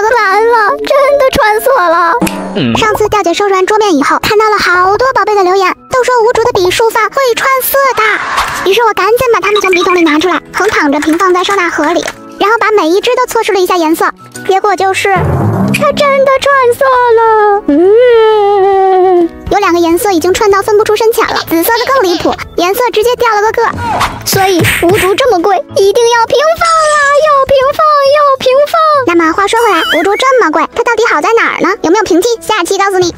完了，真的穿错了。上次调姐收拾完桌面以后，看到了好多宝贝的留言，都说无竹的笔书法会穿色的。于是我赶紧把它们从笔筒里拿出来，横躺着平放在收纳盒里，然后把每一只都测试了一下颜色，结果就是它真的穿色了。嗯，有两个颜色已经串到分不出深浅了，紫色的更离谱，颜色直接掉了个个。所以无竹这么贵，一定要平放啊！要平放，要平放。那么话说吴珠，这么贵，它到底好在哪儿呢？有没有平替？下期告诉你。